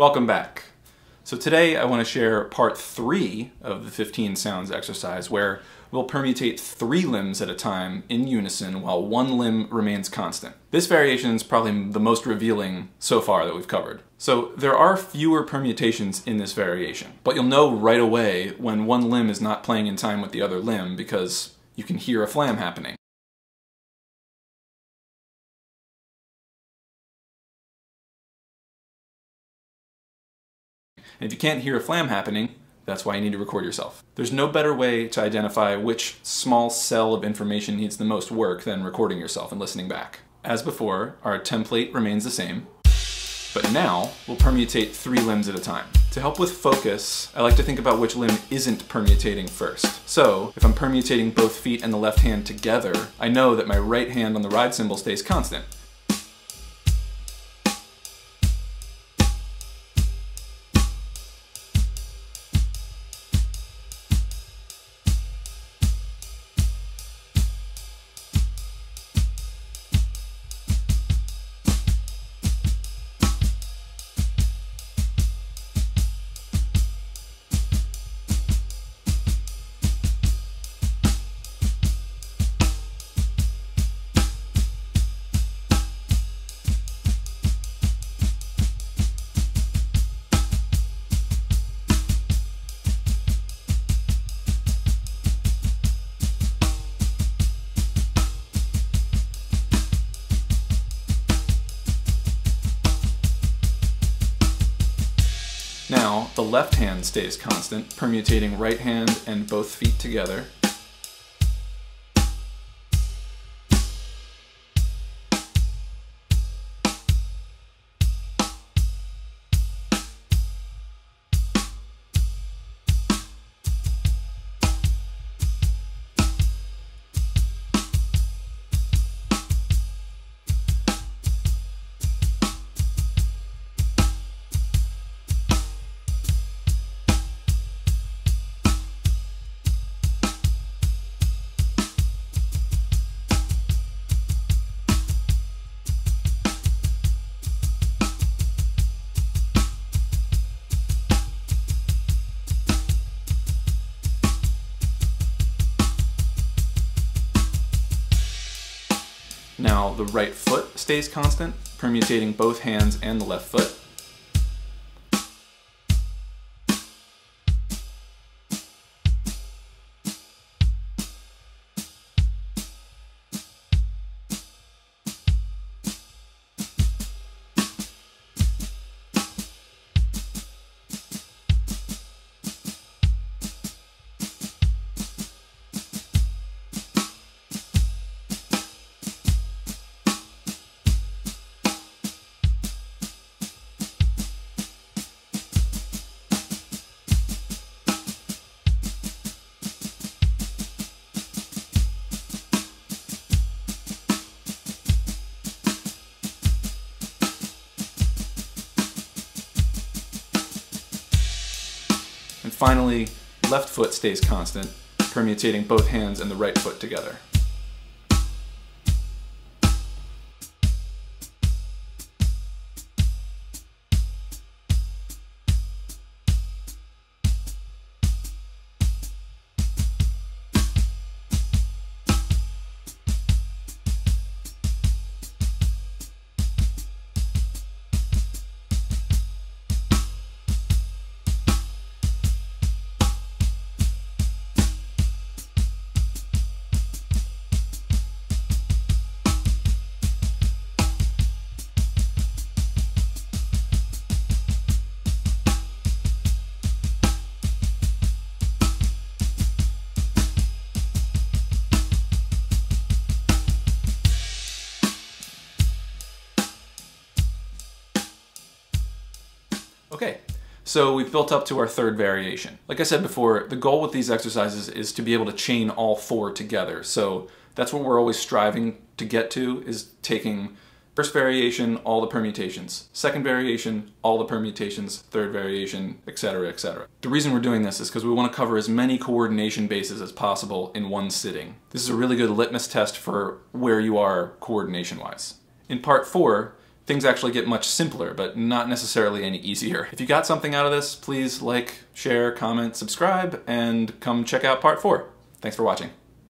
Welcome back. So today I want to share part three of the 15 sounds exercise where we'll permutate three limbs at a time in unison while one limb remains constant. This variation is probably the most revealing so far that we've covered. So there are fewer permutations in this variation, but you'll know right away when one limb is not playing in time with the other limb because you can hear a flam happening. And if you can't hear a flam happening, that's why you need to record yourself. There's no better way to identify which small cell of information needs the most work than recording yourself and listening back. As before, our template remains the same, but now we'll permutate three limbs at a time. To help with focus, I like to think about which limb isn't permutating first. So, if I'm permutating both feet and the left hand together, I know that my right hand on the ride cymbal stays constant, Now, the left hand stays constant, permutating right hand and both feet together. Now the right foot stays constant, permutating both hands and the left foot. Finally, left foot stays constant, permutating both hands and the right foot together. Okay, so we've built up to our third variation. Like I said before, the goal with these exercises is to be able to chain all four together. So that's what we're always striving to get to, is taking first variation, all the permutations, second variation, all the permutations, third variation, etc., etc. The reason we're doing this is because we want to cover as many coordination bases as possible in one sitting. This is a really good litmus test for where you are coordination-wise. In part four, things actually get much simpler, but not necessarily any easier. If you got something out of this, please like, share, comment, subscribe, and come check out part four. Thanks for watching.